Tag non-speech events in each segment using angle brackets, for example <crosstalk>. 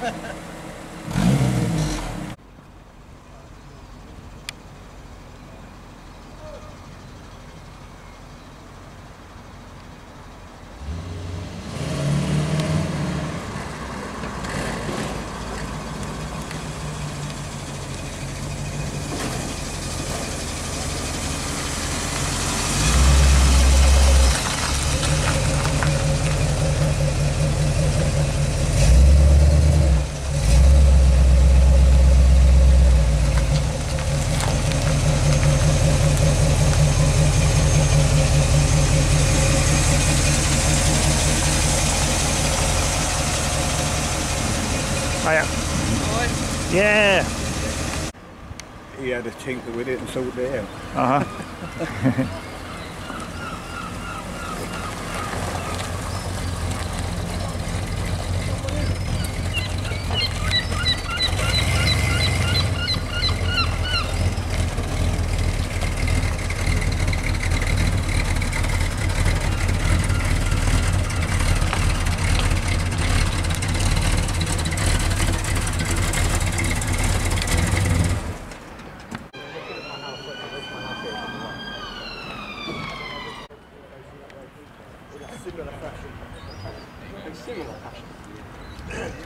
Ha ha ha. Yeah. He had a tinker with it and sorted it out. Uh-huh. <laughs> Uh huh. No,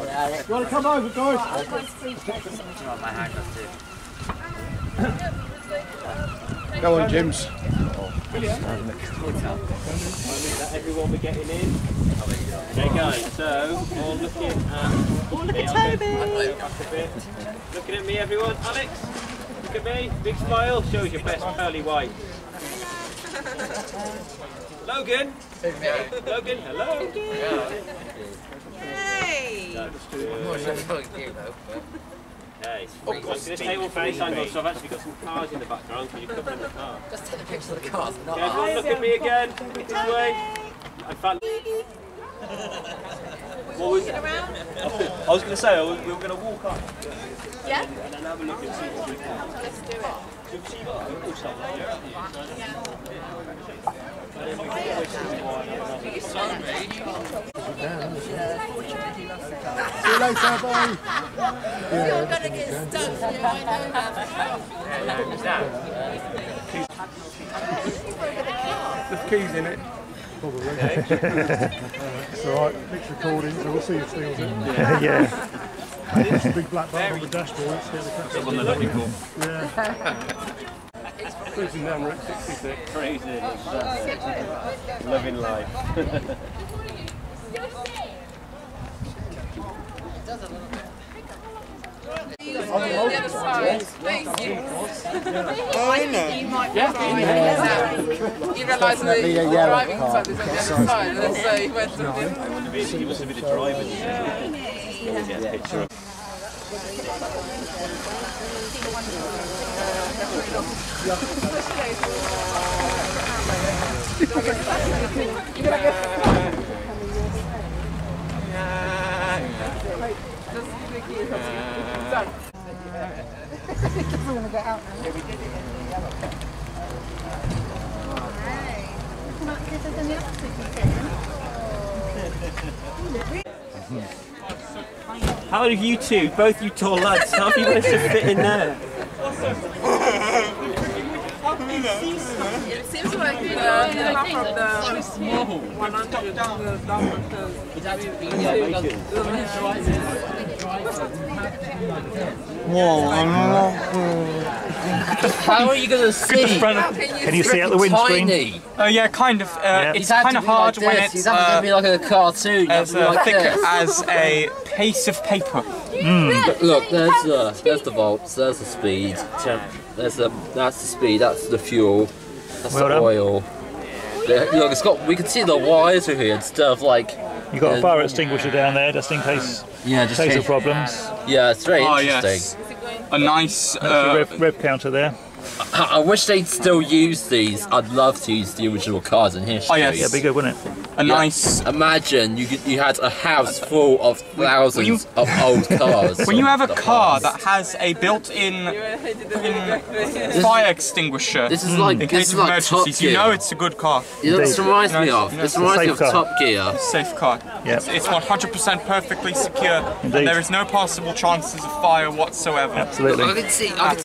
You want to come over, guys? Go on, Jims. everyone we're getting in. Okay guys, so we're all looking at Oh, look at Toby. back a bit. Looking at me everyone. Alex, look at me. Big smile, shows your best pearly white. <laughs> Logan. Logan, hello. Hey. Hey, onto this table face angle, so I've actually got some cars in the background because you're covering the car. Just take a picture of the cars, not Okay, everyone look at me again. Look this way. In fact, what was Around? I was going to say, we were going to walk up Yeah. and then have a look and see what we can. Let's do it. So you got a football stuff like that? See you later, bye. You're going to get stuck here, I know that. The keys in it. <laughs> Probably. it's alright, it's recording, so we'll see if Steele's in. yeah. It's a big black button on the dashboard. Let's get the catch. On the logical. Yeah. Cruising down Route 66. Crazy. Living life. on the other side. Thank you. I know. You realise that the driving side is on the other side, and so he went to the He must have been a driver. Get a picture of <laughs> How are you two, both you tall lads, how have you managed to fit in there? It seems like uh, the, the half of the 100 How are you going to see? Can you see out the windscreen? Tiny. Uh, yeah, kind of. Uh, Yeah. It's He's kind of be like hard when this. it's He's having to uh, be like a cartoon. You as uh, like thick this. as a piece of paper. Look, there's the there's the volts, there's the speed, there's the that's the speed, that's the fuel, that's Well the done. oil. There- Look, it's got we can see the wires are here instead of like You've got a fire extinguisher down there just in case yeah, just case of problems. yeah, it's very Oh interesting. yes, a nice. Your Uh, rev, rev counter there. I, I wish they'd still use these. I'd love to use the original cars in history. Oh, yes. Yeah, be good, wouldn't it? A Yeah. nice. Imagine you you had a house full of thousands of old cars. <laughs> When you have a car past. that has a built-in <laughs> fucking <laughs> fire extinguisher This is like in this case is of like Top emergencies, you know it's a good car, You know, this reminds me of. This It's a reminds me of car. Top Gear. safe car. Yeah. It's, it's 100% perfectly secure. Indeed. There is no possible chances of fire whatsoever. Absolutely. I can see. I can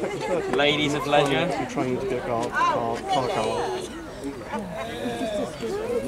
Ladies of leisure. We're trying to get our car, car car. <laughs>